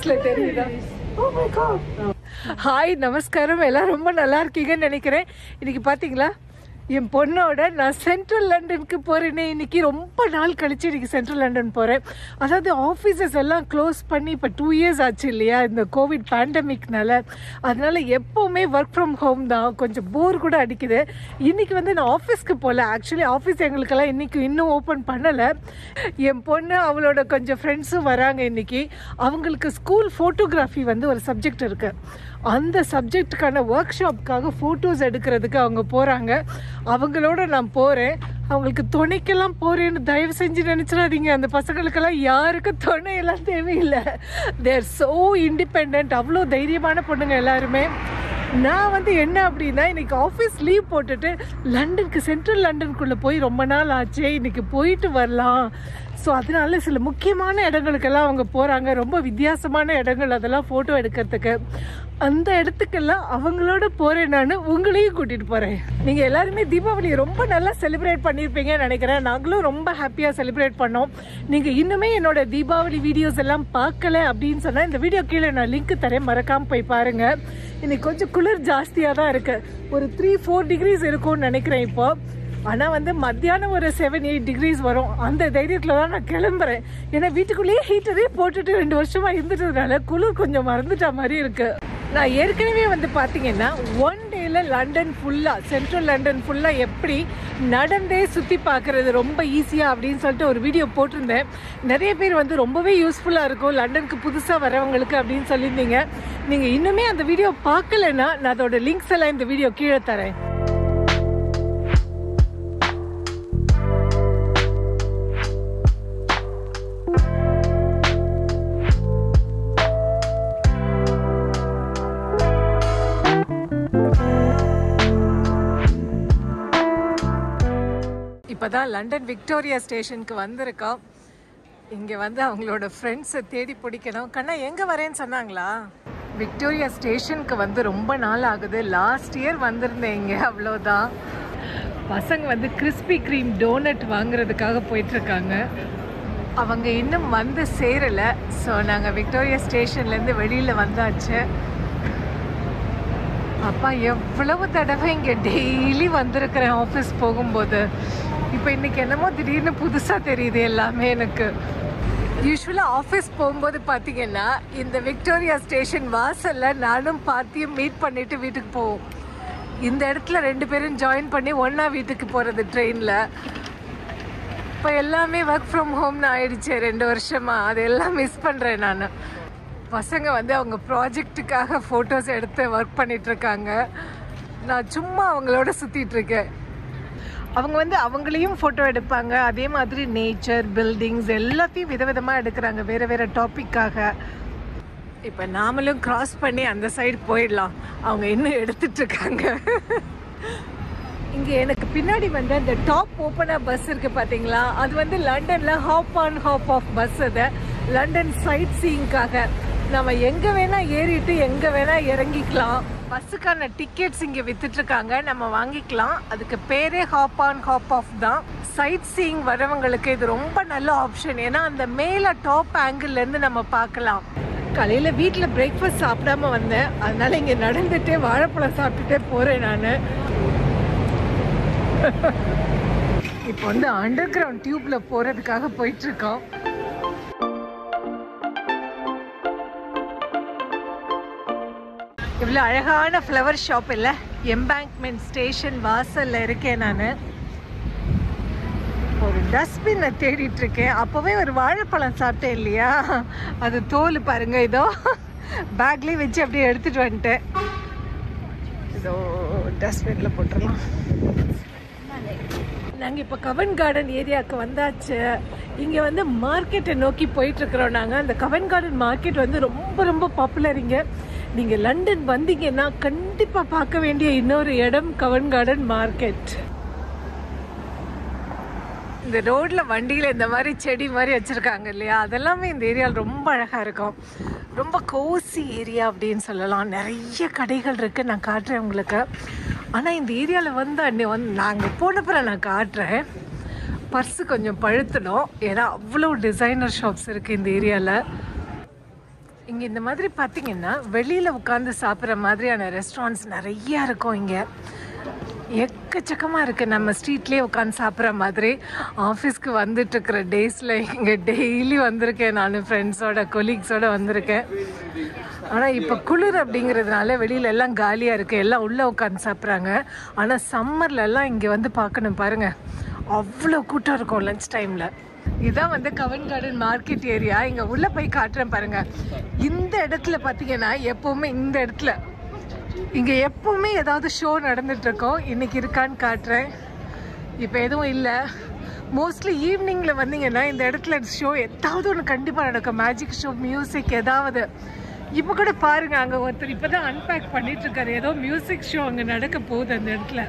ஃபேஸ்ல தெரியுதா? ஹாய் நமஸ்காரம். எல்லாம் ரொம்ப நல்லா இருக்கீங்கன்னு நினைக்கிறேன். இன்னைக்கு பாத்தீங்களா? என் பொண்ணோட நான் சென்ட்ரல் லண்டனுக்கு போகிறேனே இன்றைக்கி ரொம்ப நாள் கழித்து இன்றைக்கி சென்ட்ரல் லண்டன் போகிறேன் அதாவது ஆஃபீஸஸ் எல்லாம் க்ளோஸ் பண்ணி இப்போ டூ இயர்ஸ் ஆச்சு இல்லையா இந்த கோவிட் பேண்டமிக்னால அதனால் எப்போவுமே ஒர்க் ஃப்ரம் ஹோம் தான். கொஞ்சம் போர் கூட அடிக்குது. இன்றைக்கி வந்து நான் ஆஃபீஸ்க்கு போகல ஆக்சுவலி ஆஃபீஸ் எங்களுக்கெல்லாம் இன்றைக்கி இன்னும் ஓப்பன் பண்ணலை. என் பொண்ணு அவளோட கொஞ்சம் ஃப்ரெண்ட்ஸும் வராங்க இன்னைக்கு. அவங்களுக்கு ஸ்கூல் ஃபோட்டோகிராஃபி வந்து ஒரு சப்ஜெக்ட் இருக்குது அந்த சப்ஜெக்ட்டுக்கான ஒர்க் ஷாப்க்காக ஃபோட்டோஸ் எடுக்கிறதுக்கு அவங்க போகிறாங்க அவங்களோட நான் போகிறேன் அவங்களுக்கு துணைக்கெல்லாம் போகிறேன்னு தயவு செஞ்சு நினச்சிடாதீங்க. அந்த பசங்களுக்கெல்லாம் யாருக்கும் துணையெல்லாம் தேவையில்லை. தேர் ஸோ இண்டிபெண்ட் அவ்வளோ தைரியமான பொண்ணுங்க எல்லாருமே. நான் வந்து என்ன அப்படின்னா இன்றைக்கி ஆஃபீஸ் லீவ் போட்டுட்டு லண்டனுக்கு சென்ட்ரல் லண்டனுக்குள்ளே போய் ரொம்ப நாள் ஆச்சு. இன்றைக்கி போயிட்டு வரலாம். ஸோ அதனால சில முக்கியமான இடங்களுக்கெல்லாம் அவங்க போகிறாங்க ரொம்ப வித்தியாசமான இடங்கள். அதெல்லாம் ஃபோட்டோ எடுக்கிறதுக்கு. அந்த இடத்துக்கெல்லாம் அவங்களோட போகிறேன் நான் உங்களையும் கூட்டிகிட்டு போகிறேன் நீங்கள் எல்லாருமே தீபாவளி ரொம்ப நல்லா செலிப்ரேட் பண்ணியிருப்பீங்கன்னு நினைக்கிறேன். நாங்களும் ரொம்ப ஹாப்பியாக செலிப்ரேட் பண்ணோம். நீங்கள் இன்னுமே என்னோட தீபாவளி வீடியோஸ் எல்லாம் பார்க்கல அப்படின்னு சொன்னால் இந்த வீடியோ கீழே நான் லிங்க் தரேன். மறக்காமல் போய் பாருங்கள் இன்னைக்கு கொஞ்சம் குளிர் ஜாஸ்தியாக தான் இருக்குது ஒரு த்ரீ ஃபோர் டிகிரிஸ் இருக்கும்னு நினைக்கிறேன் இப்போ. ஆனால் வந்து மத்தியானம் ஒரு செவன் எயிட் டிகிரிஸ் வரும். அந்த தைரியத்தில் தான் நான் கிளம்புறேன். ஏன்னா வீட்டுக்குள்ளேயே ஹீட்டரே போட்டுட்டு ரெண்டு வருஷமாக இருந்துட்டதுனால குளிர் கொஞ்சம் மறந்துட்ட மாதிரி இருக்குது நான் ஏற்கனவே வந்து பார்த்தீங்கன்னா ஒன் டேயில் லண்டன் ஃபுல்லாக சென்ட்ரல் லண்டன் ஃபுல்லாக எப்படி நடந்தே சுற்றி பார்க்குறது ரொம்ப ஈஸியாக அப்படின்னு சொல்லிட்டு ஒரு வீடியோ போட்டிருந்தேன். நிறைய பேர் வந்து ரொம்பவே யூஸ்ஃபுல்லாக இருக்கும் லண்டனுக்கு புதுசாக வரவங்களுக்கு அப்படின்னு சொல்லியிருந்தீங்க. நீங்கள் இன்னுமே அந்த வீடியோ பார்க்கலன்னா நான் அதோட லிங்க்ஸ் எல்லாம் இந்த வீடியோ கீழே தரேன். இப்போதான் லண்டன் விக்டோரியா ஸ்டேஷனுக்கு வந்திருக்கோம். இங்கே வந்து அவங்களோட ஃப்ரெண்ட்ஸை தேடி பிடிக்கணும். கண்ணா எங்கே வரேன்னு சொன்னாங்களா? விக்டோரியா ஸ்டேஷனுக்கு வந்து ரொம்ப நாள் ஆகுது. லாஸ்ட் இயர் வந்திருந்தேன் இங்கே அவ்வளோதான் பசங்க வந்து கிறிஸ்பி க்ரீம் டோனட் வாங்குறதுக்காக போயிட்டுருக்காங்க. அவங்க இன்னும் வந்து சேரலை. ஸோ நாங்கள் விக்டோரியா ஸ்டேஷன்லேருந்து வெளியில் வந்தாச்சு. அப்பா எவ்வளவு தடவை இங்கே டெய்லி வந்திருக்கிறேன் ஆஃபீஸ் போகும்போது. இப்போ இன்னைக்கு என்னமோ திடீர்னு புதுசாக தெரியுது எல்லாமே எனக்கு. யூஸ்வலாக ஆஃபீஸ் போகும்போது பார்த்தீங்கன்னா இந்த விக்டோரியா ஸ்டேஷன் வாசலில் நானும் பார்த்தியும் மீட் பண்ணிவிட்டு வீட்டுக்கு போவோம். இந்த இடத்துல ரெண்டு பேரும் ஜாயின் பண்ணி ஒன்றா வீட்டுக்கு போகிறது ட்ரெயினில் இப்போ எல்லாமே ஒர்க் ஃப்ரம் ஹோம்னு ஆயிடுச்சு ரெண்டு வருஷமாக அதெல்லாம் மிஸ் பண்ணுறேன் நான். பசங்க வந்து அவங்க ப்ராஜெக்ட்டுக்காக ஃபோட்டோஸ் எடுத்து ஒர்க் பண்ணிகிட்ருக்காங்க நான் சும்மா அவங்களோட சுற்றிட்டுருக்கேன் அவங்க வந்து அவங்களையும் ஃபோட்டோ எடுப்பாங்க. அதே மாதிரி நேச்சர் பில்டிங்ஸ் எல்லாத்தையும் விதவிதமாக எடுக்கிறாங்க. வேறு வேறு டாப்பிக்காக இப்போ நாமளும் க்ராஸ் பண்ணி அந்த சைடு போயிடலாம். அவங்க இன்னும் எடுத்துட்ருக்காங்க இங்கே எனக்கு பின்னாடி வந்து அந்த டாப் ஓப்பனாக பஸ் இருக்குது பார்த்தீங்களா அது வந்து லண்டனில் hop on hop off bus அது. லண்டன் சைட் சீயிங்காக நம்ம எங்கே வேணால் ஏறிட்டு எங்கே வேணால் இறங்கிக்கலாம். பஸ்ஸுக்கான டிக்கெட்ஸ் இங்கே வித்துட்ருக்காங்க நம்ம வாங்கிக்கலாம். அதுக்கு பேரே ஹாப் ஆன் ஹாப் ஆஃப் தான். சைட் சீயிங் வரவங்களுக்கு இது ரொம்ப நல்ல ஆப்ஷன் ஏன்னா அந்த மேலே டாப் ஆங்கிள்லேருந்து நம்ம பார்க்கலாம். காலையில் வீட்டில் பிரேக்ஃபாஸ்ட் சாப்பிடாம வந்தேன். அதனால இங்கே நடந்துட்டே வாழைப்பழம் சாப்பிட்டுட்டே போகிறேன் நான். இப்போ வந்து அண்டர் கிரவுண்ட் டியூப்ல போறதுக்காக போயிட்டு இவ்வளோ அழகான ஃப்ளவர் ஷாப் இல்லை எம்பேங்க்மெண்ட் ஸ்டேஷன் வாசலில் இருக்கேன் நான். ஒரு டஸ்ட்பின்னை தேடிட்டு இருக்கேன் அப்போவே ஒரு வாழைப்பழம் சாப்பிட்டேன் இல்லையா? அது தோல் பாருங்க இதோ. பேக்லேயே வச்சு அப்படியே எடுத்துட்டு வந்துட்டேன். இதோ டஸ்ட்பின்ல போட்டுடலாம் நாங்கள் இப்போ கவன் கார்டன் ஏரியாவுக்கு வந்தாச்சு. இங்கே வந்து மார்க்கெட்டை நோக்கி போயிட்டுருக்குறோம் நாங்கள் அந்த கவன் கார்டன் மார்க்கெட் வந்து ரொம்ப ரொம்ப பாப்புலர் இங்கே. நீங்கள் லண்டன் வந்தீங்கன்னா கண்டிப்பாக பார்க்க வேண்டிய இன்னொரு இடம் கவன் கார்டன் மார்க்கெட். இந்த ரோட்ல வண்டியில இந்த மாதிரி செடி மாதிரி வச்சிருக்காங்க இல்லையா? அதெல்லாமே இந்த ஏரியாவில் ரொம்ப அழகா இருக்கும். ரொம்ப கோசி ஏரியா அப்படின்னு சொல்லலாம். நிறைய கடைகள் இருக்கு. நான் காட்டுறேன் உங்களுக்கு. ஆனால் இந்த ஏரியாவில் வந்து அன்னை வந்து நாங்கள் போனப்புறம் நான் காட்டுறேன். பர்ஸு கொஞ்சம் பழுத்தணும் ஏன்னா அவ்வளோ டிசைனர் ஷாப்ஸ் இருக்குது இந்த ஏரியாவில் இங்கே இந்த மாதிரி பார்த்தீங்கன்னா வெளியில் உட்காந்து சாப்பிட்ற மாதிரியான ரெஸ்டாரண்ட்ஸ் நிறைய இருக்கும் இங்கே. எக்கச்சக்கமாக இருக்குது நம்ம ஸ்ட்ரீட்லேயே உட்காந்து சாப்பிட்ற மாதிரி ஆஃபீஸ்க்கு வந்துட்டுருக்கிற டேஸில் இங்கே டெய்லி வந்திருக்கேன் நான் ஃப்ரெண்ட்ஸோட கொலீக்ஸோட வந்திருக்கேன். ஆனால் இப்போ குளிர் அப்படிங்கிறதுனால வெளியில எல்லாம் காலியாக இருக்குது எல்லாம் உள்ளே உட்காந்து சாப்பிட்றாங்க. ஆனால் சம்மர்லலாம் இங்கே வந்து பார்க்கணும் பாருங்கள் அவ்வளோ கூட்டம் இருக்கும் லஞ்ச் டைமில் இதுதான் வந்து கவன் கார்டன் மார்க்கெட் ஏரியா. இங்கே உள்ளே போய் காட்டுறேன் பாருங்கள் இந்த இடத்துல பார்த்தீங்கன்னா எப்போவுமே இந்த இடத்துல. இங்கே எப்போவுமே ஏதாவது ஷோ நடந்துகிட்ருக்கோம் இன்றைக்கி இருக்கான்னு காட்டுறேன். இப்போ எதுவும் இல்லை. மோஸ்ட்லி ஈவினிங்கில் வந்தீங்கன்னா இந்த இடத்துல ஷோ ஏதாவது ஒன்று கண்டிப்பாக நடக்கும். மேஜிக் ஷோ மியூசிக் ஏதாவது. இப்போ கூட பாருங்கள் அங்கே ஒருத்தர் இப்போ தான் அன்பேக் பண்ணிகிட்ருக்காரு ஏதோ மியூசிக் ஷோ அங்கே நடக்க போகுது அந்த இடத்துல.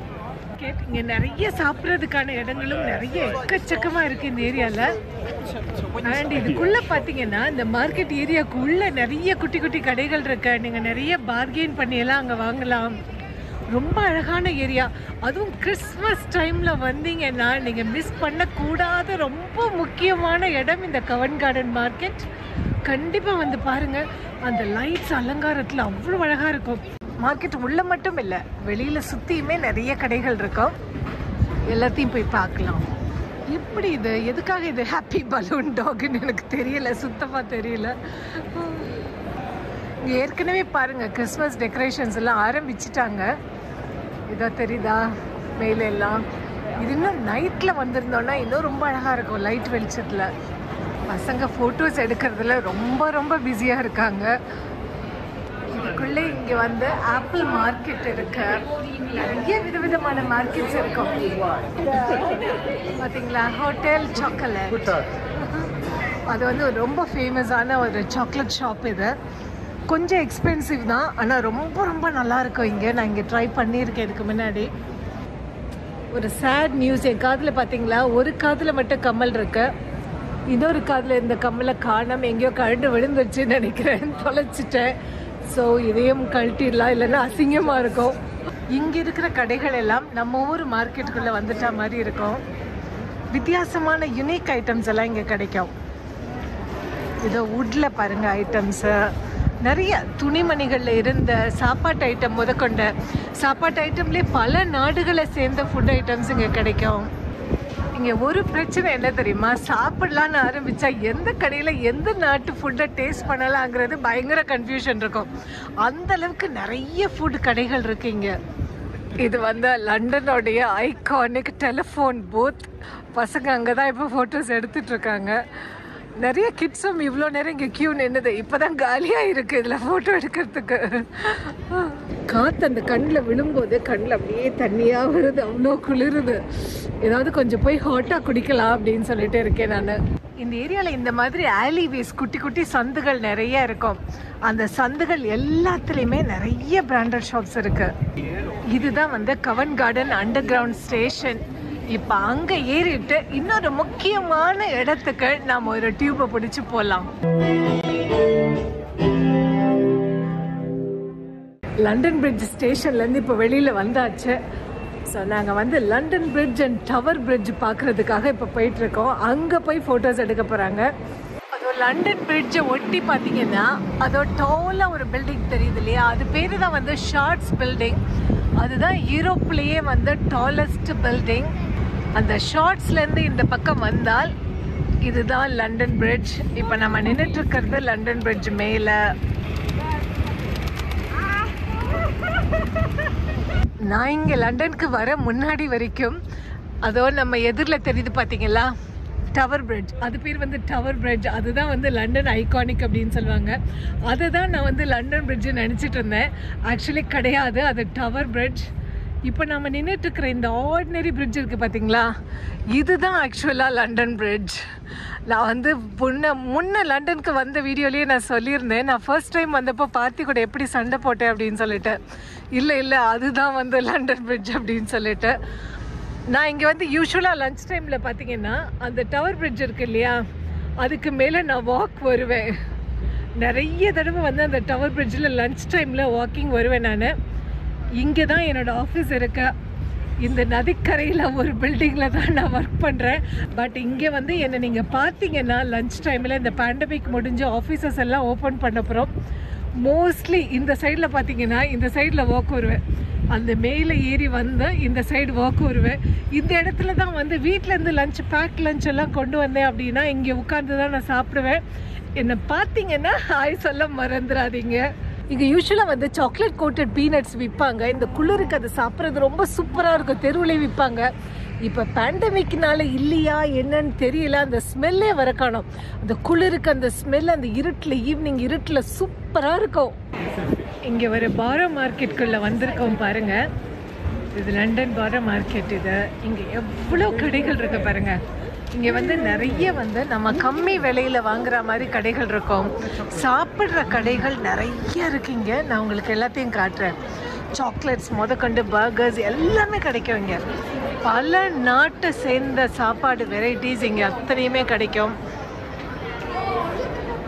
மார்க்கெட் இங்கே நிறைய சாப்பிட்றதுக்கான இடங்களும் நிறைய எக்கச்சக்கமாக இருக்குது இந்த ஏரியாவில் அண்ட் இதுக்குள்ள பாத்தீங்கன்னா இந்த மார்க்கெட் ஏரியாக்குள்ள நிறைய குட்டி குட்டி கடைகள் இருக்கு. நீங்க நிறைய பார்கெயின் பண்ணி எல்லாம் அங்க வாங்கலாம். ரொம்ப அழகான ஏரியா. அதுவும் கிறிஸ்மஸ் டைமில் வந்தீங்கன்னா நீங்கள் மிஸ் பண்ணக்கூடாத ரொம்ப முக்கியமான இடம் இந்த கவன் கார்டன் மார்க்கெட் கண்டிப்பாக வந்து பாருங்கள் அந்த லைட்ஸ் அலங்காரத்தில் அவ்வளோ அழகாக இருக்கும். மார்க்கெட் உள்ள மட்டும் இல்லை வெளியில சுத்தியுமே நிறைய கடைகள் இருக்கும் எல்லாத்தையும் போய் பார்க்கலாம். எப்படி இது? எதுக்காக இது ஹாப்பி பலூன் டாக்னு எனக்கு தெரியல சுத்தமாக தெரியல. ஏற்கனவே பாருங்க கிறிஸ்மஸ் டெக்கரேஷன்ஸ் எல்லாம் ஆரம்பிச்சிட்டாங்க. இதோ தெரியுதா? மேலே எல்லாம். இது இன்னும் நைட்டில் வந்திருந்தோன்னா இன்னும் ரொம்ப அழகாக இருக்கும் லைட் வெளிச்சத்தில். பசங்க ஃபோட்டோஸ் எடுக்கிறதுல ரொம்ப ரொம்ப பிஸியாக இருக்காங்க. இதுக்குள்ளே இங்கே வந்து ஆப்பிள் மார்க்கெட் இருக்கு. நிறைய விதவிதமான மார்க்கெட்ஸ் இருக்கும். பார்த்தீங்களா? ஹோட்டல் சாக்லேட் அது வந்து ரொம்ப ஃபேமஸான ஒரு சாக்லேட் ஷாப் இது. கொஞ்சம் எக்ஸ்பென்சிவ் தான். ஆனால் ரொம்ப ரொம்ப நல்லா இருக்கும் இங்கே. நான் இங்கே ட்ரை பண்ணியிருக்கேன் இதுக்கு முன்னாடி. ஒரு சேட் நியூஸ் என் காதில் பார்த்தீங்களா? ஒரு காதில் மட்டும் கம்மல் இருக்கு. இன்னொரு காதில் இந்த கம்மலை காணாம எங்கேயோ கழண்டு விழுந்துருச்சுன்னு நினைக்கிறேன். தொலைச்சிட்டேன். ஸோ இதையும் கழட்டிடலாம் இல்லைன்னா அசிங்கமாக இருக்கும். இங்கே இருக்கிற கடைகள் எல்லாம் நம்ம ஊர் மார்க்கெட்டுக்குள்ளே வந்துட்டா மாதிரி இருக்கும். வித்தியாசமான யுனிக் ஐட்டம்ஸ் எல்லாம் இங்கே கிடைக்கும். இதோ வுட்டில் பாருங்க ஐட்டம்ஸு நிறைய துணிமணிகளில் இருந்த சாப்பாட்டு ஐட்டம் முதற்கொண்ட சாப்பாட்டு ஐட்டம்லேயே பல நாடுகளை சேர்ந்த ஃபுட் ஐட்டம்ஸ் இங்கே கிடைக்கும். இங்கே ஒரு பிரச்சனை என்ன தெரியுமா? சாப்பிடலான்னு ஆரம்பித்தா எந்த கடையில் எந்த நாட்டு ஃபுட்டை டேஸ்ட் பண்ணலாங்கிறது பயங்கர கன்ஃபியூஷன் இருக்கும். அந்த அளவுக்கு நிறைய ஃபுட் கடைகள் இருக்கு இங்கே. இது வந்து லண்டனுடைய ஐகானிக் டெலிஃபோன் பூத் பசங்க அங்கே தான் இப்போ ஃபோட்டோஸ் எடுத்துட்ருக்காங்க நிறைய கிட்ஸும் இவ்வளோ நேரம் இங்கே கியூ நின்னுது. இப்போதான் காலியாக இருக்குது இதில் ஃபோட்டோ எடுக்கிறதுக்கு. காற்று அந்த கண்ணில் விழும்போது கண்ணில் அப்படியே தண்ணியாக வருது அவ்வளோ குளிருது. ஏதாவது கொஞ்சம் போய் ஹாட்டாக குடிக்கலாம் அப்படின்னு சொல்லிட்டு இருக்கேன் நான். இந்த ஏரியாவில் இந்த மாதிரி ஆலிவேஸ் குட்டி குட்டி சந்துகள் நிறைய இருக்கும். அந்த சந்துகள் எல்லாத்துலேயுமே நிறைய பிராண்டட் ஷாப்ஸ் இருக்குது இதுதான் வந்து கவன் கார்டன் அண்டர் கிரவுண்ட் ஸ்டேஷன் இப்போ அங்கே ஏறிட்டு இன்னொரு முக்கியமான இடத்துக்கு நாம் ஒரு டியூப்பை பிடிச்சி போகலாம் லண்டன் பிரிட்ஜ் ஸ்டேஷன்லேருந்து இப்போ வெளியில் வந்தாச்சு. ஸோ நாங்கள் வந்து London Bridge and Tower Bridge பார்க்குறதுக்காக இப்போ போயிட்டுருக்கோம். அங்கே போய் ஃபோட்டோஸ் எடுக்க போகிறாங்க அதோ லண்டன் பிரிட்ஜை ஒட்டி பார்த்தீங்கன்னா அதோ டாலாக ஒரு பில்டிங் தெரியுது இல்லையா? அது பேர் தான் வந்து ஷார்ட்ஸ் பில்டிங் அதுதான் யூரோப்லேயே வந்து டாலஸ்ட் பில்டிங் அந்த ஷார்ட்ஸ்லேருந்து இந்த பக்கம் வந்தால் இதுதான் லண்டன் பிரிட்ஜ் இப்போ நம்ம நின்றுட்டு இருக்கிறது லண்டன் பிரிட்ஜ் மேலே. நான் இங்கே லண்டனுக்கு வர முன்னாடி வரைக்கும் அதோ நம்ம எதிரில் தெரியுது பார்த்தீங்களா டவர் பிரிட்ஜ் அது பேர் வந்து டவர் பிரிட்ஜ் அதுதான் வந்து லண்டன் ஐகானிக் அப்படின்னு சொல்லுவாங்க. அதை தான் நான் வந்து லண்டன் பிரிட்ஜ் நினச்சிட்டு இருந்தேன். ஆக்சுவலி கிடையாது. அது டவர் பிரிட்ஜ் இப்போ நம்ம நின்றுட்டு இருக்கிற இந்த ஆர்டினரி பிரிட்ஜ் இருக்குது பார்த்தீங்களா இதுதான் ஆக்சுவலாக லண்டன் பிரிட்ஜ் நான் வந்து முன்ன முன்ன லண்டனுக்கு வந்த வீடியோலேயே நான் சொல்லியிருந்தேன். நான் ஃபர்ஸ்ட் டைம் வந்தப்போ பார்த்தி கூட எப்படி சண்டை போட்டேன் அப்படின்னு சொல்லிட்டு. இல்லை இல்லை அதுதான் வந்து லண்டன் பிரிட்ஜ் அப்படின்னு சொல்லிட்டு. நான் இங்கே வந்து யூஸ்வலாக லஞ்ச் டைமில் பார்த்தீங்கன்னா அந்த டவர் பிரிட்ஜ் இருக்கு இல்லையா? அதுக்கு மேலே நான் வாக் வருவேன். நிறைய தடவை வந்து அந்த டவர் பிரிட்ஜில் லஞ்ச் டைமில் வாக்கிங் வருவேன் நான். இங்கே தான் என்னோடய ஆஃபீஸ் இருக்கு. இந்த நதிக்கரையில் ஒரு பில்டிங்கில் தான் நான் ஒர்க் பண்ணுறேன் பட் இங்கே வந்து என்னை நீங்கள் பார்த்தீங்கன்னா லஞ்ச் டைமில் இந்த பேண்டமிக் முடிஞ்சு ஆஃபீஸஸ் எல்லாம் ஓப்பன் பண்ண போகிறோம் மோஸ்ட்லி இந்த சைடில் பார்த்தீங்கன்னா இந்த சைடில் ஒர்க் வருவேன் அந்த மேலே ஏறி வந்து இந்த சைடு ஒர்க் வருவேன் இந்த இடத்துல தான் வந்து வீட்டிலேருந்து லஞ்ச் பேக் லஞ்ச் எல்லாம் கொண்டு வந்தேன் அப்படின்னா இங்கே உட்காந்து தான் நான் சாப்பிடுவேன். என்னை பார்த்தீங்கன்னா ஹாய் சொல்ல மறந்துடாதீங்க. இங்கே யூஸ்வலாக வந்து சாக்லேட் கோட்டட் பீனட்ஸ் விற்பாங்க இந்த குளிருக்கு அதை சாப்பிட்றது ரொம்ப சூப்பராக இருக்கும். தெருவிலே விற்பாங்க இப்போ பேண்டமிக்னால இல்லையா என்னன்னு தெரியல. அந்த ஸ்மெல்லே வர காணும். அந்த குளிருக்கு அந்த ஸ்மெல் அந்த இருட்டில் ஈவினிங் இருட்டில் சூப்பராக இருக்கும். இங்கே ஒரு பாரோ மார்க்கெட்டுக்குள்ளே வந்திருக்கோம் பாருங்க. இது லண்டன் பாரோ மார்க்கெட் இது. இங்கே எவ்வளோ கடைகள் இருக்கு பாருங்க. இங்கே வந்து நிறைய வந்து நம்ம கம்மி விலையில் வாங்குற மாதிரி கடைகள் இருக்கும். சாப்பிட்ற கடைகள் நிறைய இருக்கு இங்கே. நான் உங்களுக்கு எல்லாத்தையும் காட்டுறேன். சாக்லேட்ஸ் முதக்கொண்டு பர்கர்ஸ் எல்லாமே கிடைக்கும் இங்கே. பல நாட்டை சேர்ந்த சாப்பாடு வெரைட்டிஸ் இங்கே அத்தனையுமே கிடைக்கும்.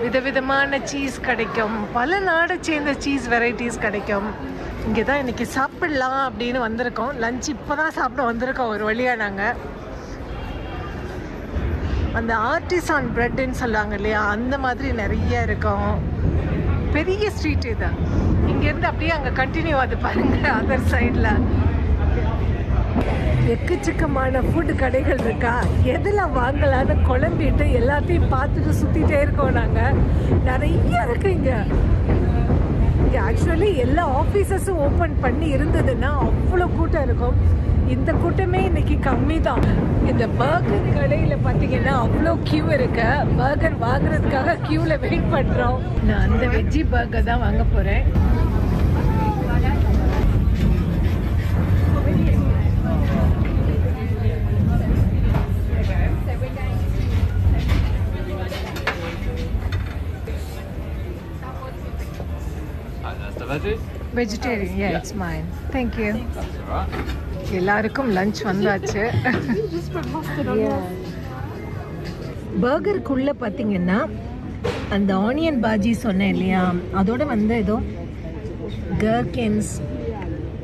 விதவிதமான சீஸ் கிடைக்கும். பல நாடை சேர்ந்த சீஸ் வெரைட்டிஸ் கிடைக்கும். இங்கே தான் இன்றைக்கி சாப்பிட்லாம் அப்படின்னு வந்திருக்கோம். லஞ்ச் இப்போ தான் சாப்பிட வந்திருக்கோம் ஒரு வழியாக நாங்கள் அந்த ஆர்டிசான் பிரெட்னு சொல்லுவாங்க இல்லையா அந்த மாதிரி நிறைய இருக்கும். பெரிய ஸ்ட்ரீட் இது. இங்கேருந்து அப்படியே அங்கே கண்டினியூ ஆகுது பாருங்க அதர் சைடில் எக்கச்சக்கமான ஃபுட் கடைகள் இருக்கா? எதில் வாங்கலான்னு குழம்பிட்டு எல்லாத்தையும் பார்த்துட்டு சுற்றிட்டே இருக்கோம் நாங்கள் நிறைய இருக்கு இங்கே. இங்கே ஆக்சுவலி எல்லா ஆஃபீஸஸும் ஓப்பன் பண்ணி இருந்ததுன்னா அவ்வளோ கூட்டம் இருக்கும். இந்த கூட்டமே இன்னைக்கு கம்மி தான் இந்த பர்கர் கடையில் பார்த்தீங்கன்னா அவ்வளோ கியூ இருக்கு. பர்கர் வாங்குறதுக்காக கியூவில் வெயிட் பண்ணுறோம் நான் அந்த வெஜ்ஜி பர்கர் தான் வாங்க போகிறேன் The veggie. Vegetarian yeah. It's mine thank you That's all right. எல்லாருக்கும் லஞ்ச் வந்தாச்சு. பர்கருக்குள்ளே பார்த்தீங்கன்னா அந்த ஆனியன் பாஜி சொன்னேன் இல்லையா? அதோட வந்து ஏதோ கர்கின்ஸ்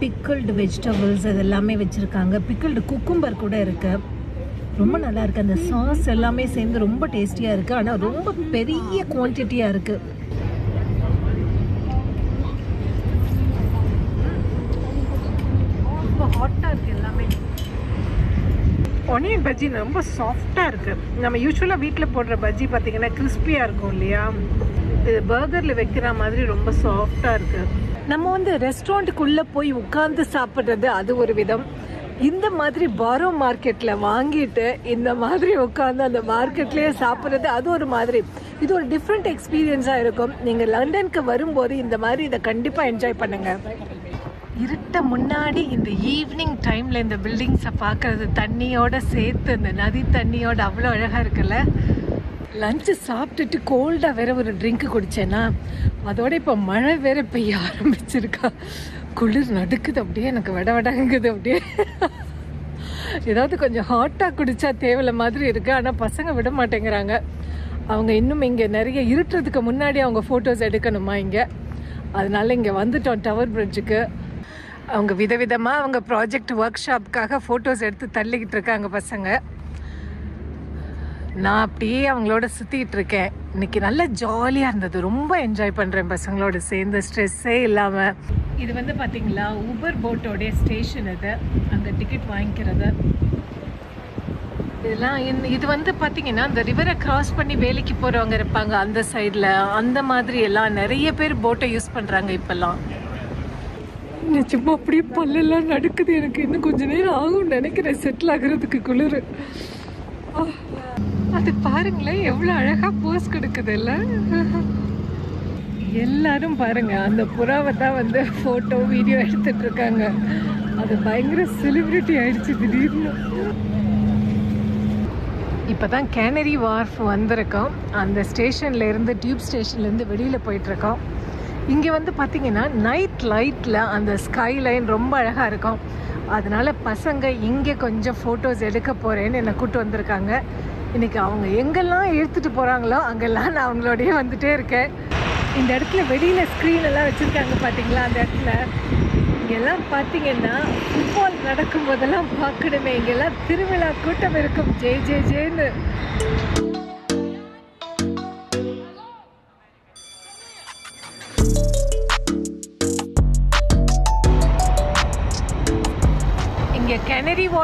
பிக்கிள்டு வெஜிடபிள்ஸ் அது எல்லாமே வச்சுருக்காங்க. பிக்கிள்டு குக்கும்பர் கூட இருக்கு. ரொம்ப நல்லா இருக்கு. அந்த சாஸ் எல்லாமே சேர்ந்து ரொம்ப டேஸ்டியாக இருக்கு. ஆனால் ரொம்ப பெரிய குவான்டிட்டியாக இருக்கு ரொம்ப ஹாட்டாக இருக்கு எல்லாமே ஒனியன் பஜ்ஜி ரொம்ப சாஃப்டாக இருக்குது நம்ம யூஸ்வலாக வீட்டில் போடுற பஜ்ஜி பார்த்தீங்கன்னா கிறிஸ்பியாக இருக்கும் இல்லையா? இது பர்கரில் வைக்கிற மாதிரி ரொம்ப சாஃப்டாக இருக்குது நம்ம வந்து ரெஸ்டாரண்ட்டுக்குள்ளே போய் உட்காந்து சாப்பிட்றது அது ஒரு விதம். இந்த மாதிரி பாரோ மார்க்கெட்டில் வாங்கிட்டு இந்த மாதிரி உட்காந்து அந்த மார்க்கெட்லேயே சாப்பிட்றது அது ஒரு மாதிரி. இது ஒரு டிஃப்ரெண்ட் எக்ஸ்பீரியன்ஸாக இருக்கும். நீங்கள் லண்டனுக்கு வரும்போது இந்த மாதிரி இதை கண்டிப்பாக என்ஜாய் பண்ணுங்கள் கிட்ட முன்னாடி இந்த ஈவினிங் டைமில் இந்த பில்டிங்ஸை பார்க்குறது தண்ணியோட சேர்த்து இந்த நதி தண்ணியோட அவ்வளோ அழகாக இருக்குல்ல? லஞ்சு சாப்பிட்டுட்டு கோல்டாக வேற ஒரு ட்ரிங்க் குடித்தேன்னா அதோட இப்போ மழை வேற பெய்ய ஆரம்பிச்சிருக்கா. குளிர் நடுக்குது அப்படியே எனக்கு விட விடங்குது அப்படியே. ஏதாவது கொஞ்சம் ஹாட்டாக குடித்தா தேவையில்ல மாதிரி இருக்குது ஆனால் பசங்க விட மாட்டேங்கிறாங்க. அவங்க இன்னும் இங்கே நிறைய இருட்டுறதுக்கு முன்னாடி அவங்க ஃபோட்டோஸ் எடுக்கணுமா இங்கே? அதனால இங்கே வந்துட்டோம் டவர் பிரிட்ஜுக்கு அவங்க விதவிதமாக அவங்க ப்ராஜெக்ட் ஒர்க் ஷாப்புக்காக ஃபோட்டோஸ் எடுத்து தள்ளிக்கிட்டு இருக்காங்க பசங்க. நான் அப்படியே அவங்களோட சுற்றிக்கிட்டு இருக்கேன். இன்னைக்கு நல்ல ஜாலியாக இருந்தது. ரொம்ப என்ஜாய் பண்ணுறேன் பசங்களோட சேர்ந்து. ஸ்ட்ரெஸ்ஸே இல்லாமல் இது வந்து பார்த்தீங்களா ஊபர் போட்டோடைய ஸ்டேஷன் இது. அங்கே டிக்கெட் வாங்கிக்கிறது. இதெல்லாம் இந்த- இது வந்து பார்த்தீங்கன்னா இந்த ரிவரை கிராஸ் பண்ணி வேலைக்கு போகிறவங்க இருப்பாங்க. அந்த சைடில் அந்த மாதிரி எல்லாம் நிறைய பேர் போட்டை யூஸ் பண்ணுறாங்க இப்போல்லாம். சும்மா அப்படியே பல்லெல்லாம் நடுக்குது. எனக்கு இன்னும் கொஞ்ச நேரம் ஆகும்னு நினைக்கிறேன். செட்டில் ஆகுறதுக்கு குளிர். அது பாருங்களேன் எவ்வளோ அழகாக போஸ் கொடுக்குது இல்ல? எல்லாரும் பாருங்க அந்த புறாவை தான் வந்து ஃபோட்டோ வீடியோ எடுத்துட்டு இருக்காங்க. அது பயங்கர செலிப்ரிட்டி ஆயிடுச்சு திடீர்னு. இப்போ தான் கேனரி வார்ஃப் வந்திருக்கோம். அந்த ஸ்டேஷன்லேருந்து டியூப் ஸ்டேஷன்லேருந்து வெளியில் போயிட்டுருக்கோம் இங்கே வந்து பார்த்தீங்கன்னா நைட் லைட்டில் அந்த ஸ்கை லைன் ரொம்ப அழகாக இருக்கும். அதனால் பசங்க இங்கே கொஞ்சம் ஃபோட்டோஸ் எடுக்க போகிறேன்னு என்னை கூட்டு வந்திருக்காங்க. இன்றைக்கி அவங்க எங்கெல்லாம் எடுத்துகிட்டு போகிறாங்களோ அங்கெல்லாம் நான் அவங்களோடையே வந்துகிட்டே இருக்கேன். இந்த இடத்துல வெளியில் ஸ்க்ரீன் எல்லாம் வச்சுருக்காங்க பார்த்தீங்களா அந்த இடத்துல? இங்கெல்லாம் பார்த்தீங்கன்னா ஃபுட்பால் நடக்கும் போதெல்லாம் பார்க்கணுமே. இங்கெல்லாம் திருவிழா கூட்டம் இருக்கும். ஜே ஜே ஜேன்னு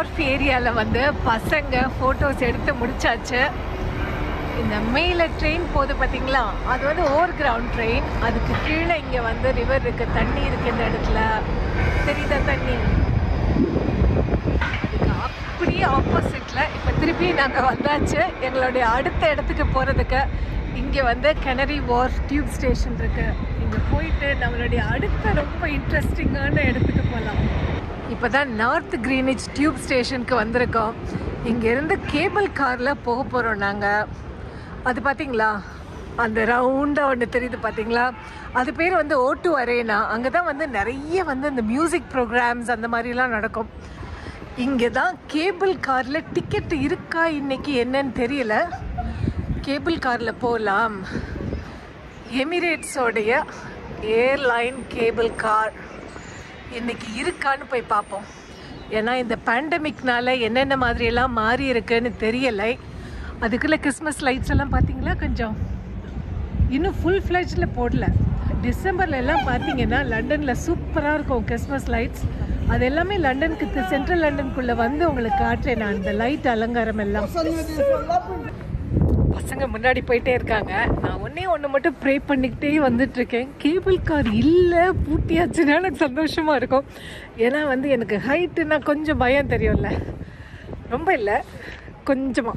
கெனரி ஏரியாவில் வந்து பசங்க ஃபோட்டோஸ் எடுத்து முடிச்சாச்சு. இந்த மேல ட்ரெயின் போகுது பார்த்தீங்களா அது வந்து ஓவர் கிரவுண்ட் ட்ரெயின் அதுக்கு கீழே இங்கே வந்து ரிவர் இருக்குது தண்ணி இருக்குது இந்த இடத்துல. தெரியுதா தண்ணி? அதுக்கு அப்படியே ஆப்போசிட்டில் இப்போ திருப்பி நாங்கள் வந்தாச்சு. எங்களுடைய அடுத்த இடத்துக்கு போகிறதுக்கு இங்கே வந்து கெனரி வார் டியூப் ஸ்டேஷன் இருக்குது இங்கே போயிட்டு நம்மளுடைய அடுத்த ரொம்ப இன்ட்ரெஸ்டிங்கான இடத்துக்கு போகலாம் இப்போ தான் நார்த் கிரீனிச் டியூப் ஸ்டேஷனுக்கு வந்திருக்கோம். இங்கேருந்து கேபிள் காரில் போக போகிறோம் நாங்கள் அது பார்த்தீங்களா அந்த ரவுண்டாக ஒன்று தெரியுது பார்த்தீங்களா அது பேர் வந்து ஓட்டு அரேனா அங்கே தான் வந்து நிறைய வந்து இந்த மியூசிக் ப்ரோக்ராம்ஸ் அந்த மாதிரிலாம் நடக்கும். இங்கே தான் கேபிள் காரில் டிக்கெட் இருக்கா இன்றைக்கி என்னன்னு தெரியல. கேபிள் காரில் போகலாம் எமிரேட்ஸோடைய ஏர்லைன் கேபிள் கார் இன்னைக்கு இருக்கான்னு போய் பார்ப்போம். ஏன்னா இந்த பேண்டமிக்னால என்னென்ன மாதிரியெல்லாம் மாறி இருக்குன்னு தெரியலை. அதுக்குள்ளே கிறிஸ்மஸ் லைட்ஸ் எல்லாம் பார்த்தீங்களா கொஞ்சம்? இன்னும் ஃபுல் ஃப்ளெஜில் போடல. டிசம்பர்ல எல்லாம் பார்த்தீங்கன்னா லண்டனில் சூப்பராக இருக்கும் கிறிஸ்மஸ் லைட்ஸ் அது எல்லாமே லண்டனுக்கு சென்ட்ரல் லண்டனுக்குள்ளே வந்து உங்களுக்கு காட்டுறேன் நான் இந்த லைட் அலங்காரம் எல்லாம். பசங்க முன்னாடி போயிட்டே இருக்காங்க. நான் ஒன்னே ஒன்று மட்டும் ப்ரே பண்ணிக்கிட்டே வந்துட்டு இருக்கேன் கேபிள் கார் இல்லை பூட்டியாச்சுன்னா எனக்கு சந்தோஷமா இருக்கும். ஏன்னா வந்து எனக்கு ஹைட்டுனா கொஞ்சம் பயம் தெரியும்ல. ரொம்ப இல்லை கொஞ்சமா.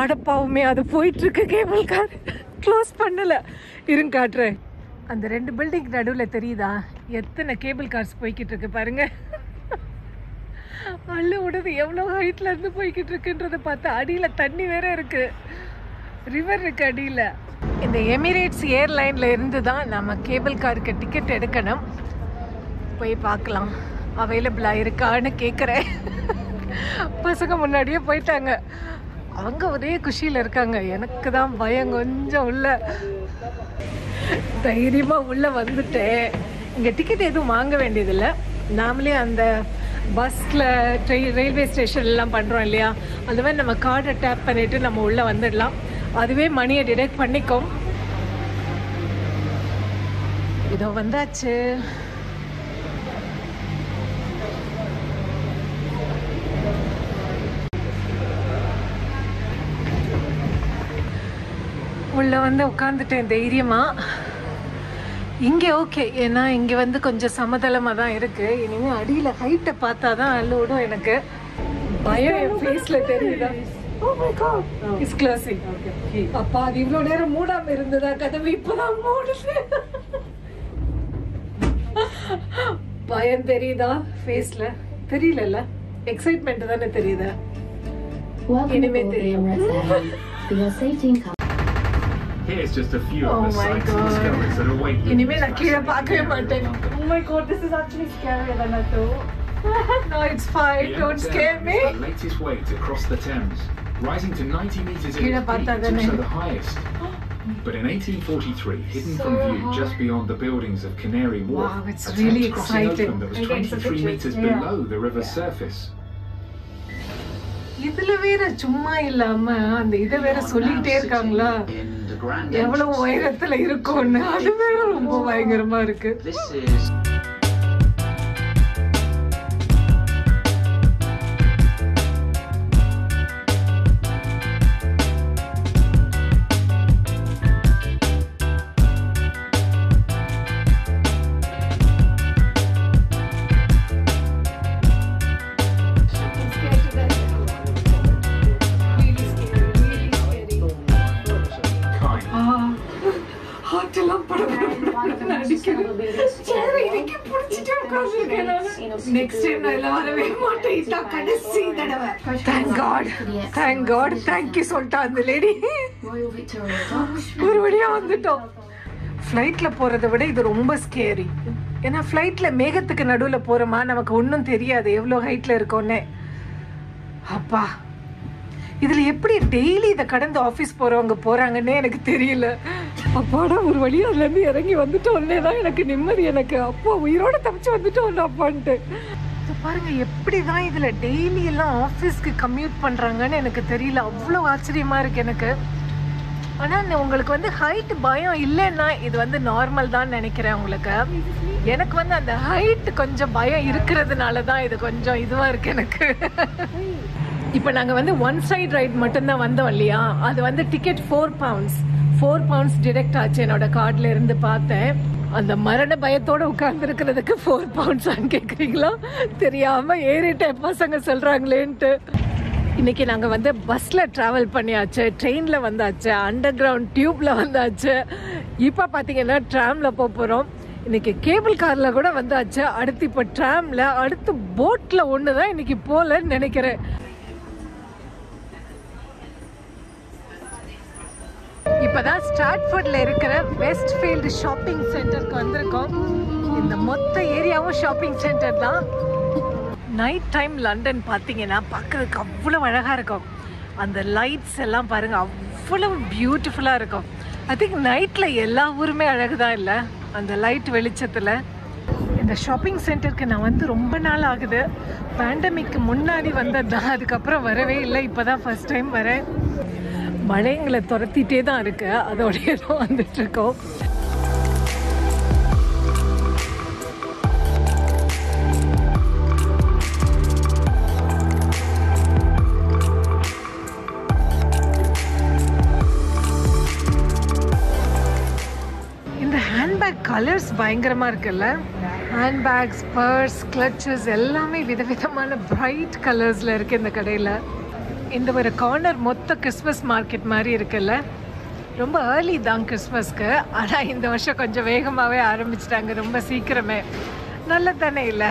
அடப்பாவுமே அது போயிட்டு இருக்கு கேபிள் கார் க்ளோஸ் பண்ணல. இருங்க காட்டுறேன். அந்த ரெண்டு பில்டிங் நடுவில் தெரியுதா? எத்தனை கேபிள் கார்ஸ் போய்கிட்டு இருக்கு பாருங்க. அள்ளு விடுது எவ்வளோ ஹைட்ல இருந்து போய்கிட்டு இருக்குன்றத பார்த்தா அடியில் தண்ணி வேற இருக்கு. ரிவர் இருக்கு அடியில். இந்த எமிரேட்ஸ் ஏர்லைன்ல இருந்து தான் நம்ம கேபிள் காருக்கு டிக்கெட் எடுக்கணும். போய் பார்க்கலாம். அவைலபிளாக இருக்கான்னு கேட்குறேன் பசங்க முன்னாடியே போயிட்டாங்க. அவங்க ஒரே குஷியில் இருக்காங்க. எனக்கு தான் பயம் கொஞ்சம் உள்ள. தைரியமாக உள்ளே வந்துட்டேன். இங்கே டிக்கெட் எதுவும் வாங்க வேண்டியதில்லை. நாமளே அந்த பஸ்ஸில் ட்ரெயின் ரயில்வே ஸ்டேஷன்லாம் பண்ணுறோம் இல்லையா? அந்த மாதிரி நம்ம கார்டை டேப் பண்ணிவிட்டு நம்ம உள்ளே வந்துடலாம். அதுவே மணியை டிடெக்ட் பண்ணிக்கும். இதோ வந்தாச்சு. உள்ள வந்து உட்காந்துட்டேன் தைரியமா. இங்கே ஓகே. ஏன்னா இங்கே வந்து கொஞ்சம் சமதளமாக தான் இருக்கு. இனிமேல் அடியில் ஹைட்டை பார்த்தா தான் அல்லோடும் எனக்கு. பயம் என் ஃபேஸில் தெரியுதா Oh my God. It's closing. அப்பா அது இவ்வளோ நேரம் மூடாம இருந்ததா கதவு இப்பதான் மூடுது பயம் தெரியுதா ஃபேஸ்ல தெரியலல்ல எக்ஸைட்மெண்ட் தானே தெரியுதா Welcome Enemy aboard the தெரியும். Emirates Airline. For your safety and comfort. Here's just a few Oh of the my sights and God. discoveries that await you. இனிமே நான் கீழே பார்க்கவே மாட்டேன் Oh my God, this is actually scary than I thought. no, it's fine. The Don't Emirates scare Airline me. is the latest way to cross the Thames. Rising to 90 metres at Kira its peak, pata it's ganun. also the highest. But in 1843, hidden from So view just beyond the buildings of Canary Wharf, Wow, it's a really Thames crossing exciting. opened that was I'm getting some 23 pictures. metres Yeah. below the river's surface. இதுல வேற சும்மா இல்லாம அந்த இதை வேற சொல்லிட்டே இருக்காங்களா in the grand எவ்வளவு entrance. உயரத்துல இருக்கும்னு அது வேற ரொம்ப பயங்கரமா இருக்கு God thank God thank you சொல்லிட்டா அந்த லேடி ஒரு வழியாக வந்துட்டோம். ஃப்ளைட்டில் போகிறத விட இது ரொம்ப ஸ்கேரி ஏன்னா ஃப்ளைட்டில் மேகத்துக்கு நடுவில் போகிறோமா நமக்கு ஒன்றும் தெரியாது. எவ்வளோ ஹைட்டில் இருக்கோன்னே. அப்பா. இதில் எப்படி டெய்லி இதை கடந்து ஆஃபீஸ் போகிறவங்க போகிறாங்கன்னே எனக்கு தெரியல. அப்பாடா ஒரு வழி அதுலேருந்து இறங்கி வந்துட்டோன்னே தான் எனக்கு நிம்மதி எனக்கு. அப்பா உயிரோட தப்பிச்சு வந்துட்டோம் அப்பான்ட்டு. இது பாருங்க எப்படி தான் இதில் டெய்லி எல்லாம் ஆஃபீஸ்க்கு கம்யூட் பண்ணுறாங்கன்னு எனக்கு தெரியல. அவ்வளோ ஆச்சரியமா இருக்கு எனக்கு. ஆனால் உங்களுக்கு வந்து ஹைட் பயம் இல்லைன்னா இது வந்து நார்மல் தான் நினைக்கிறேன் உங்களுக்கு. எனக்கு வந்து அந்த ஹைட் கொஞ்சம் பயம் இருக்கிறதுனால தான் இது கொஞ்சம் இதுவாக இருக்கு எனக்கு. இப்போ நாங்கள் வந்து ஒன் சைட் ரைட் மட்டும்தான் வந்தோம் இல்லையா? அது வந்து ticket four pounds four pounds detect ஆச்சு என்னோட கார்டில் இருந்து பார்த்தேன். அந்த மரண பயத்தோட உட்கார்ந்து இருக்கிறதுக்கு ஃபோர் பவுண்ட்ஸான்னு கேட்குறீங்களா தெரியாம ஏறிட்டேன் பசங்க சொல்றாங்களேன்ட்டு. இன்னைக்கு நாங்கள் வந்து பஸ்ஸில் ட்ராவல் பண்ணியாச்சு ட்ரெயினில் வந்தாச்சு அண்டர் கிரவுண்ட் டியூப்பில் வந்தாச்சு. இப்போ பார்த்தீங்கன்னா ட்ராமில் போக போகிறோம் இன்னைக்கு கேபிள் காரில் கூட வந்தாச்சு. அடுத்து இப்போ ட்ராமில் அடுத்து போட்டில் ஒன்று தான் இன்னைக்கு போகலன்னு நினைக்கிறேன். இப்போதான் ஸ்டாட்ஃபோர்ட்ல இருக்கிற வெஸ்ட் ஃபீல்டு ஷாப்பிங் சென்டருக்கு வந்திருக்கோம். இந்த மொத்த ஏரியாவும் ஷாப்பிங் சென்டர் தான். நைட் டைம் லண்டன் பார்த்தீங்கன்னா பார்க்கறதுக்கு அவ்வளோ அழகாக இருக்கும். அந்த லைட்ஸ் எல்லாம் பாருங்க அவ்வளோ பியூட்டிஃபுல்லாக இருக்கும். ஐ திங்க் நைட்டில் எல்லா ஊருமே அழகு தான் இல்லை அந்த லைட் வெளிச்சத்தில். இந்த ஷாப்பிங் சென்டருக்கு நான் வந்து ரொம்ப நாள் ஆகுது. பேண்டமிக்கு முன்னாடி வந்தது தான் அதுக்கப்புறம் வரவே இல்லை. இப்போ தான் ஃபர்ஸ்ட் டைம் வரேன். மழைங்களை துரத்திட்டே தான் இருக்கு. அதோடய தான் வந்துட்டு இருக்கோம். இந்த கலர்ஸ் பயங்கரமா இருக்குல்ல? ஹேண்ட்பேக்ஸ் பர்ஸ் கிளச்சஸ் எல்லாமே விதவிதமான பிரைட் கலர்ஸ்ல இருக்குது இந்த கடையில். இந்த ஒரு கார்னர் மொத்த கிறிஸ்மஸ் மார்க்கெட் மாதிரி இருக்குல்ல? ரொம்ப ஏர்லி தான் கிறிஸ்மஸ்க்கு ஆனால் இந்த வருஷம் கொஞ்சம் வேகமாகவே ஆரம்பிச்சிட்டாங்க. ரொம்ப சீக்கிரமே. நல்லது தானே இல்லை?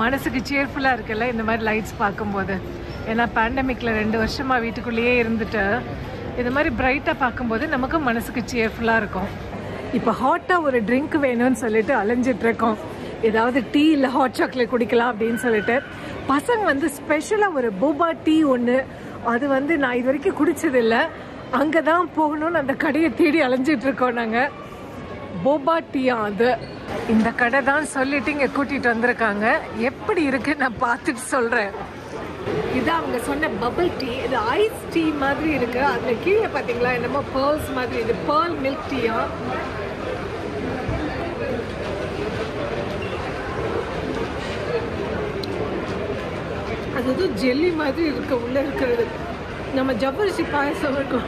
மனசுக்கு சியர்ஃபுல்லாக இருக்குல்ல இந்த மாதிரி லைட்ஸ் பார்க்கும்போது. ஏன்னா பேண்டமிக்கில் ரெண்டு வருஷமாக வீட்டுக்குள்ளேயே இருந்துட்டு இந்த மாதிரி பிரைட்டாக பார்க்கும்போது நமக்கு மனசுக்கு சியர்ஃபுல்லாக இருக்கும். இப்போ ஹாட்டாக ஒரு ட்ரிங்க் வேணும்னு சொல்லிட்டு அலைஞ்சிட்ருக்கோம் ஏதாவது டீ இல்லை ஹாட் சாக்லேட் குடிக்கலாம் அப்படின்னு சொல்லிட்டு. பசங்க வந்து ஸ்பெஷலாக ஒரு பூபா டீ ஒன்று அது வந்து நான் இது வரைக்கும் குடிச்சதில்லை. அங்கே தான் போகணும்னு அந்த கடையை தேடி அலைஞ்சிட்டு இருக்கோம் நாங்கள் போபா டீயா அது. இந்த கடை தான் சொல்லிட்டு இங்கே கூட்டிகிட்டு வந்திருக்காங்க. எப்படி இருக்கு நான் பார்த்துட்டு சொல்கிறேன் இதான் அவங்க சொன்ன பபிள் டீ இது ஐஸ் டீ மாதிரி இருக்குது அதுல கீழே பார்த்தீங்களா? என்னமோ பேர்ல்ஸ் மாதிரி இது. பேர்ல் மில்க் டீயா அது ஏதோ ஜெல்லி மாதிரி இருக்க உள்ள இருக்கிறது. நம்ம ஜவ்வரிசி பாயசம் இருக்கும்.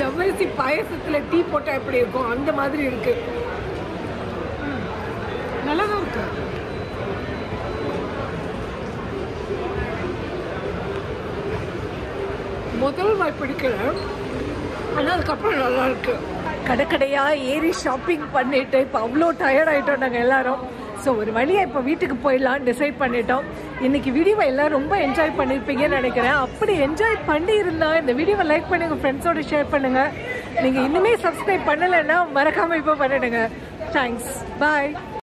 ஜவ்வரிசி பாயசத்துல டீ போட்டா எப்படி இருக்கும்? அந்த மாதிரி இருக்கு. நல்லா தான் இருக்கு. முதல் வாய் பிடிக்கல. ஆனால் அதுக்கப்புறம் நல்லா இருக்கு. கடைக்கடையா ஏறி ஷாப்பிங் பண்ணிட்டு இப்போ அவ்வளோ டயர்ட் ஆயிட்டோம் நாங்கள் எல்லாரும். ஸோ ஒரு வழியாக இப்போ வீட்டுக்கு போயிடலாம் டிசைட் பண்ணிட்டோம். இன்னைக்கு வீடியோவை எல்லாம் ரொம்ப என்ஜாய் பண்ணியிருப்பீங்கன்னு நினைக்கிறேன். அப்படி என்ஜாய் பண்ணி இந்த வீடியோவை லைக் பண்ணி உங்கள் ஃப்ரெண்ட்ஸோட ஷேர் பண்ணுங்க. நீங்கள் இன்னுமே சப்ஸ்கிரைப் பண்ணலைன்னா மறக்காமல் இப்போ பண்ணிடுங்க. Thanks bye